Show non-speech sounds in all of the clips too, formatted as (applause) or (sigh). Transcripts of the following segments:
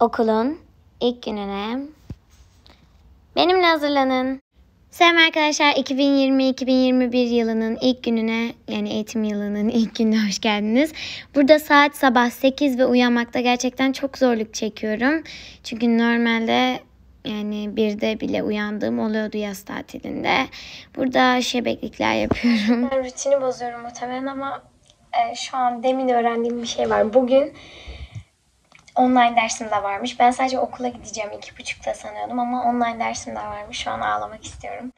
okulun ilk gününe benimle hazırlanın. Selam arkadaşlar 2020-2021 yılının ilk gününe yani eğitim yılının ilk gününe hoş geldiniz. Burada saat sabah 8 ve uyanmakta gerçekten çok zorluk çekiyorum. Çünkü normalde yani bir de bile uyandığım oluyordu yaz tatilinde. Burada şebeklikler yapıyorum. Ben rutini bozuyorum muhtemelen ama e, şu an demin öğrendiğim bir şey var. Bugün online dersim de varmış. Ben sadece okula gideceğim iki buçukta sanıyordum ama online dersim de varmış. Şu an ağlamak istiyorum.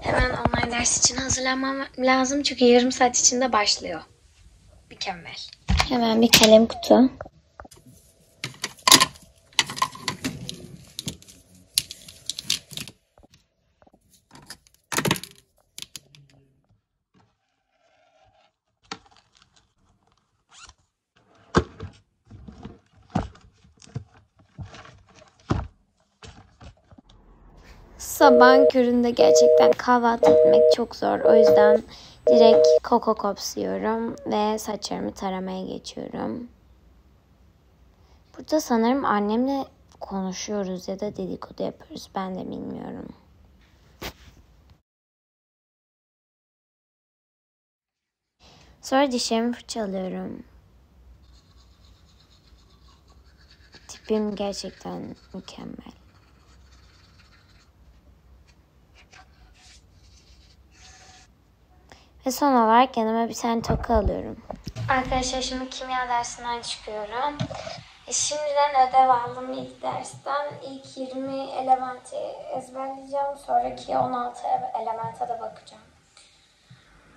Hemen online ders için hazırlanmam lazım çünkü yarım saat içinde başlıyor. Mükemmel. Hemen bir kalem kutu. Sabahın köründe gerçekten kahvaltı etmek çok zor. O yüzden direkt Coco Pops yiyorum ve saçlarımı taramaya geçiyorum. Burada sanırım annemle konuşuyoruz ya da dedikodu yapıyoruz. Ben de bilmiyorum. Sonra dişlerimi fırçalıyorum. Tipim gerçekten mükemmel. Ve son olarak yanıma bir tane toka alıyorum. Arkadaşlar şimdi kimya dersinden çıkıyorum. E, şimdiden ödev aldım ilk dersten. İlk 20 elementi ezberleyeceğim. Sonraki 16 elemente de bakacağım.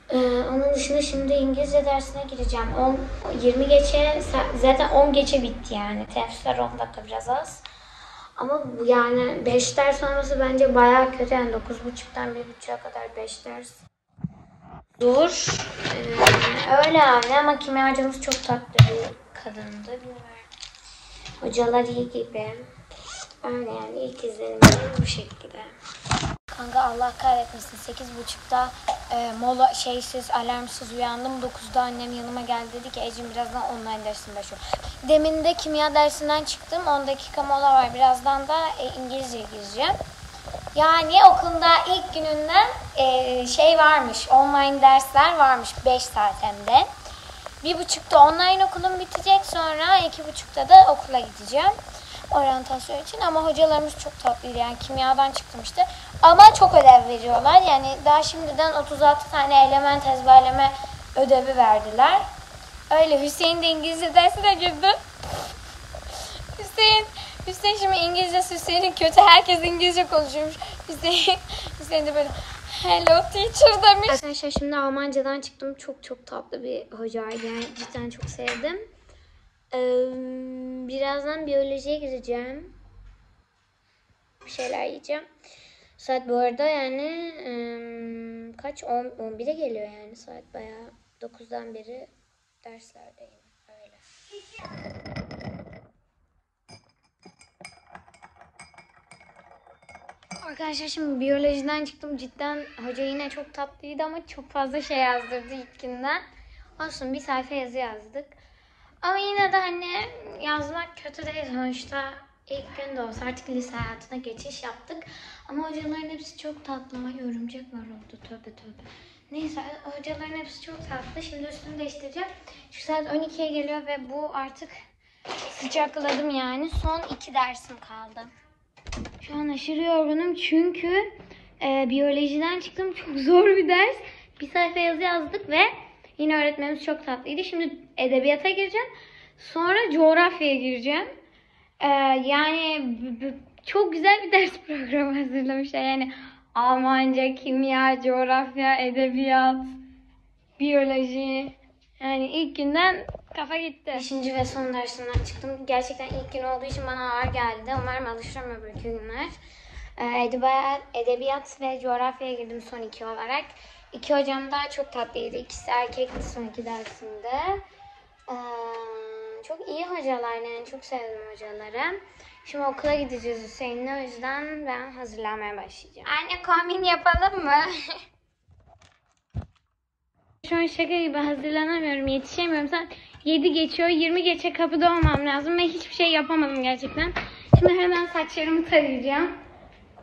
Ee, onun dışında şimdi İngilizce dersine gireceğim. 10, 20 geçe, zaten 10 geçe bitti yani. Teneffüsler 10 dakika biraz az. Ama yani 5 ders olması bence bayağı kötü. Yani 9.30'dan 1.30'a kadar 5 ders. Dur. Ee, öyle yani ama kimyacımız çok tatlı bir kadındı. Hocalar iyi gibi. Öyle yani ilk izlenimlerim bu şekilde. Kanka Allah kahretmesin. Sekiz buçukta e, mola şeysiz, alarmsız uyandım. Dokuzda annem yanıma geldi dedi ki Ecim birazdan online dersin başlıyor. Demin de kimya dersinden çıktım. 10 dakika mola var. Birazdan da e, İngilizce gireceğim. Yani okulda ilk gününden e, şey varmış, online dersler varmış 5 saat hem de. Bir buçukta online okulum bitecek sonra iki buçukta da okula gideceğim. Oryantasyon için ama hocalarımız çok tatlıydı yani kimyadan çıktım işte. Ama çok ödev veriyorlar yani daha şimdiden 36 tane element ezberleme ödevi verdiler. Öyle Hüseyin de İngilizce dersine girdi. Hüseyin Hüseyin şimdi İngilizce Hüseyin'in kötü. Herkes İngilizce konuşuyormuş. Hüseyin, Hüseyin de böyle hello teacher demiş. Arkadaşlar şimdi Almancadan çıktım. Çok çok tatlı bir hocaydı. Yani cidden çok sevdim. Ee, birazdan biyolojiye gireceğim. Bir şeyler yiyeceğim. Saat bu arada yani ıı, kaç? 10, 11'e geliyor yani saat bayağı 9'dan beri derslerdeyim. Öyle. Arkadaşlar şimdi biyolojiden çıktım. Cidden hoca yine çok tatlıydı ama çok fazla şey yazdırdı ilk günden. Olsun bir sayfa yazı yazdık. Ama yine de hani yazmak kötü değil sonuçta. ilk gün de olsa artık lise hayatına geçiş yaptık. Ama hocaların hepsi çok tatlı. Ay örümcek var oldu tövbe tövbe. Neyse hocaların hepsi çok tatlı. Şimdi üstümü değiştireceğim. Şu saat 12'ye geliyor ve bu artık sıcakladım yani. Son iki dersim kaldı. Şu an aşırı yorgunum çünkü e, biyolojiden çıktım. (laughs) Çok zor bir ders. Bir sayfa yazı yazdık ve yine öğretmenimiz çok tatlıydı. Şimdi edebiyata gireceğim. Sonra coğrafyaya gireceğim. E, yani çok güzel bir ders (laughs) programı hazırlamışlar. Yani Almanca, kimya, coğrafya, edebiyat, biyoloji. Yani ilk günden kafa gitti. Beşinci ve son dersinden çıktım. Gerçekten ilk gün olduğu için bana ağır geldi. Umarım alışırım öbürkü günler. Ee, edebiyat, edebiyat ve coğrafyaya girdim son iki olarak. İki hocam da çok tatlıydı. İkisi erkekti son iki dersimde. Ee, çok iyi hocalar yani. Çok sevdim hocaları. Şimdi okula gideceğiz Hüseyin'le. O yüzden ben hazırlanmaya başlayacağım. Anne kombin yapalım mı? (laughs) Şu şaka gibi hazırlanamıyorum. Yetişemiyorum. Saat 7 geçiyor. 20 geçe kapıda olmam lazım ve hiçbir şey yapamadım gerçekten. Şimdi hemen saçlarımı tarayacağım.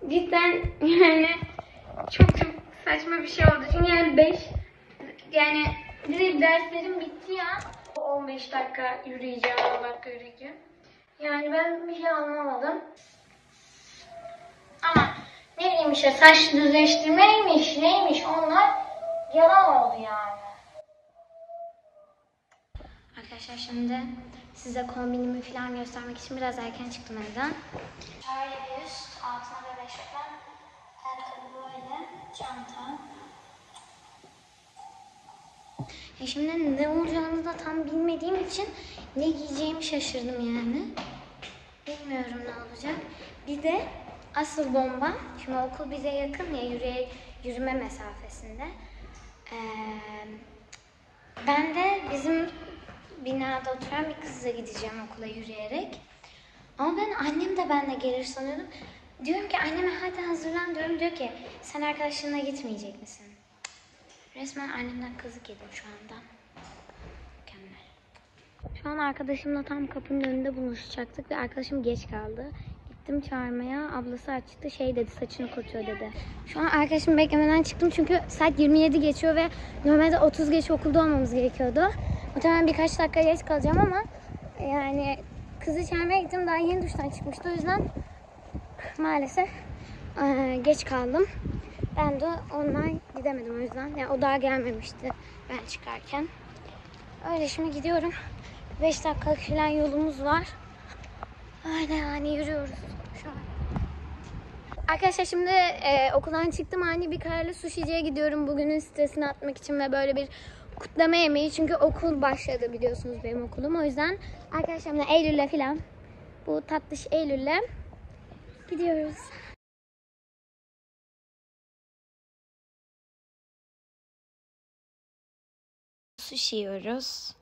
Cidden yani çok çok saçma bir şey oldu. Çünkü yani 5 yani direkt derslerim bitti ya. 15 dakika yürüyeceğim, 10 dakika yürüyeceğim. Yani ben bir şey anlamadım. Ama ne bileyim işte saç düzleştirmeymiş, neymiş onlar yalan oldu yani. Arkadaşlar şimdi size kombinimi falan göstermek için biraz erken çıktım evden. Şöyle bir üst, altına da beşten, ayakkabı böyle, çanta. Ya şimdi ne olacağını da tam bilmediğim için ne giyeceğimi şaşırdım yani. Bilmiyorum ne olacak. Bir de asıl bomba, şimdi okul bize yakın ya yürüye, yürüme mesafesinde. Ben de bizim binada oturan bir kızla gideceğim okula yürüyerek. Ama ben annem de benimle gelir sanıyordum. Diyorum ki anneme hadi hazırlan diyorum. Diyor ki sen arkadaşlarına gitmeyecek misin? Resmen annemden kızık yedim şu anda. Mükemmel. Şu an arkadaşımla tam kapının önünde buluşacaktık ve arkadaşım geç kaldı. Gittim çağırmaya. Ablası açtı. Şey dedi saçını kurutuyor dedi. Şu an arkadaşımı beklemeden çıktım çünkü saat 27 geçiyor ve normalde 30 geç okulda olmamız gerekiyordu. Muhtemelen birkaç dakika geç kalacağım ama yani kızı çağırmaya gittim. Daha yeni duştan çıkmıştı. O yüzden maalesef eee, geç kaldım. Ben de online gidemedim o yüzden. Yani o daha gelmemişti ben çıkarken. Öyle şimdi gidiyorum. 5 dakikalık falan yolumuz var. Öyle yani yürüyoruz. Arkadaşlar şimdi e, okuldan çıktım. Ani bir kararlı sushi'ciye gidiyorum. Bugünün stresini atmak için ve böyle bir kutlama yemeği. Çünkü okul başladı biliyorsunuz benim okulum. O yüzden arkadaşlarımla Eylül'le falan bu tatlış Eylül'le gidiyoruz. Sushi yiyoruz.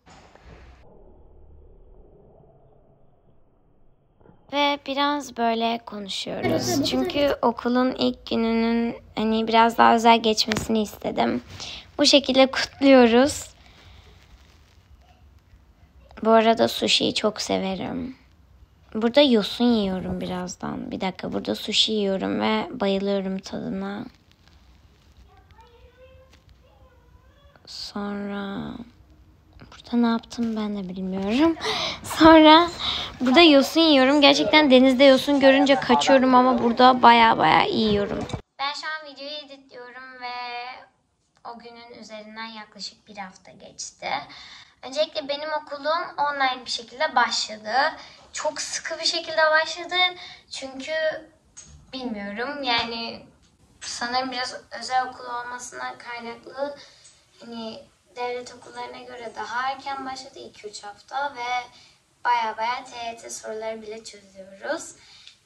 Ve biraz böyle konuşuyoruz. Çünkü okulun ilk gününün hani biraz daha özel geçmesini istedim. Bu şekilde kutluyoruz. Bu arada sushi'yi çok severim. Burada yosun yiyorum birazdan. Bir dakika burada sushi yiyorum ve bayılıyorum tadına. Sonra burada ne yaptım ben de bilmiyorum. Sonra burada yosun yiyorum. Gerçekten denizde yosun görünce kaçıyorum ama burada baya baya yiyorum. Ben şu an videoyu editliyorum ve o günün üzerinden yaklaşık bir hafta geçti. Öncelikle benim okulum online bir şekilde başladı. Çok sıkı bir şekilde başladı. Çünkü bilmiyorum yani sanırım biraz özel okul olmasından kaynaklı hani devlet okullarına göre daha erken başladı 2-3 hafta ve baya baya TYT soruları bile çözüyoruz.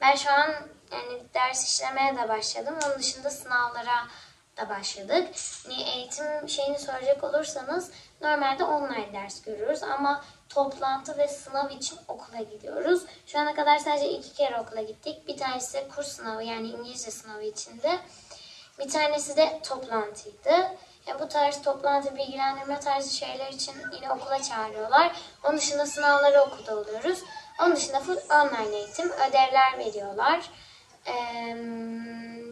Ben şu an yani ders işlemeye de başladım. Onun dışında sınavlara da başladık. Hani eğitim şeyini soracak olursanız normalde online ders görüyoruz ama toplantı ve sınav için okula gidiyoruz. Şu ana kadar sadece iki kere okula gittik. Bir tanesi kurs sınavı yani İngilizce sınavı içinde. Bir tanesi de toplantıydı. Bu tarz toplantı, bilgilendirme tarzı şeyler için yine okula çağırıyorlar. Onun dışında sınavları okulda oluyoruz. Onun dışında online eğitim, ödevler veriyorlar. Ee,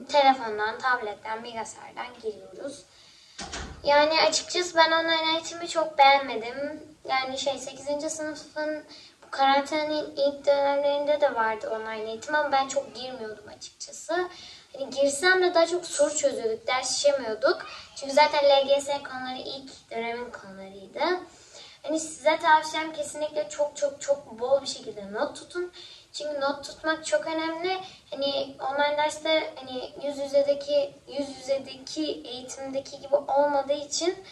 telefondan, tabletten, bilgisayardan giriyoruz. Yani açıkçası ben online eğitimi çok beğenmedim. Yani şey 8. sınıfın bu karantinanın ilk dönemlerinde de vardı online eğitim ama ben çok girmiyordum açıkçası. Hani girsem de daha çok soru çözüyorduk, ders işemiyorduk. Çünkü zaten LGS konuları ilk dönemin konularıydı. Hani size tavsiyem kesinlikle çok çok çok bol bir şekilde not tutun. Çünkü not tutmak çok önemli. Hani online derste hani yüz yüzedeki yüz yüzedeki eğitimdeki gibi olmadığı için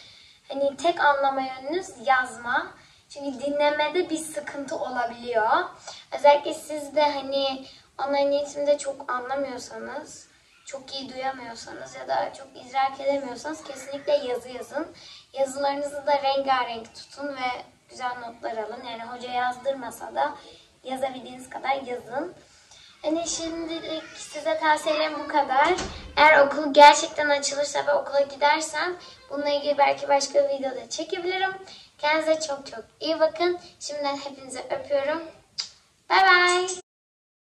hani tek anlama yönünüz yazma. Çünkü dinlemede bir sıkıntı olabiliyor. Özellikle siz de hani online eğitimde çok anlamıyorsanız, çok iyi duyamıyorsanız ya da çok idrak edemiyorsanız kesinlikle yazı yazın. Yazılarınızı da rengarenk tutun ve güzel notlar alın. Yani hoca yazdırmasa da yazabildiğiniz kadar yazın. Hani şimdilik size tavsiyelerim bu kadar. Eğer okul gerçekten açılırsa ve okula gidersem bununla ilgili belki başka bir videoda çekebilirim. Kendinize çok çok iyi bakın. Şimdiden hepinizi öpüyorum. Bay bay.